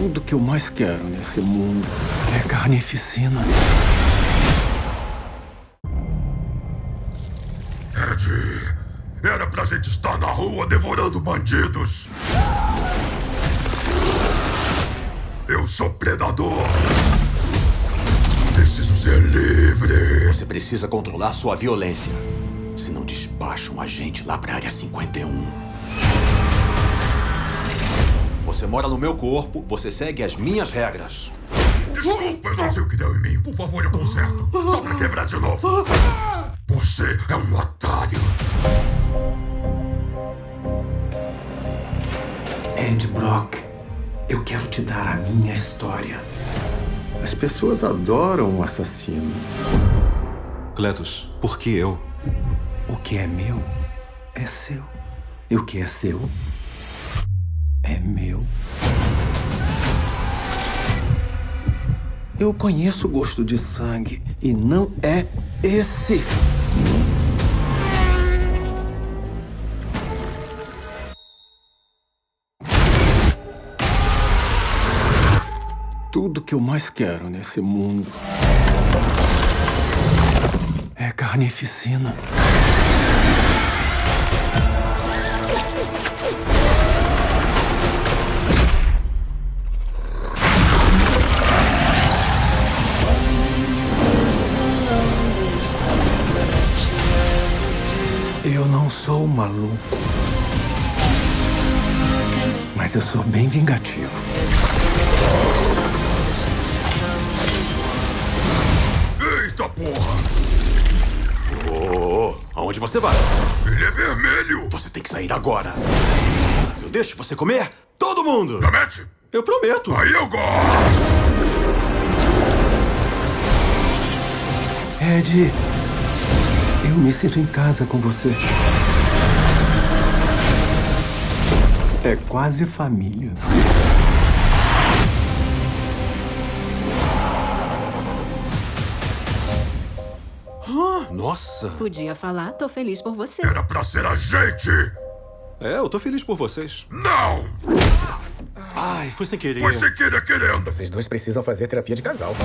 Tudo que eu mais quero nesse mundo é carnificina. Ed, era pra gente estar na rua devorando bandidos. Eu sou predador. Preciso ser livre. Você precisa controlar sua violência. Senão despacham a gente lá pra área 51. Você mora no meu corpo, você segue as minhas regras. Desculpa, eu não sei o que deu em mim. Por favor, eu conserto. Só pra quebrar de novo. Você é um otário. Ed Brock, eu quero te dar a minha história. As pessoas adoram o assassino. Cletus, por que eu? O que é meu é seu. E o que é seu Eu conheço o gosto de sangue e não é esse. Tudo que eu mais quero nesse mundo é carnificina. Eu não sou maluco. Mas eu sou bem vingativo. Eita porra! Oh, aonde você vai? Ele é vermelho! Você tem que sair agora. Eu deixo você comer todo mundo. Promete? Eu prometo. Aí eu gosto! Ed, eu me sinto em casa com você. É quase família. Nossa. Podia falar, tô feliz por você. Era pra ser a gente! É, eu tô feliz por vocês. Não! Ai, foi sem querer. Foi sem querer querendo! Vocês dois precisam fazer terapia de casal.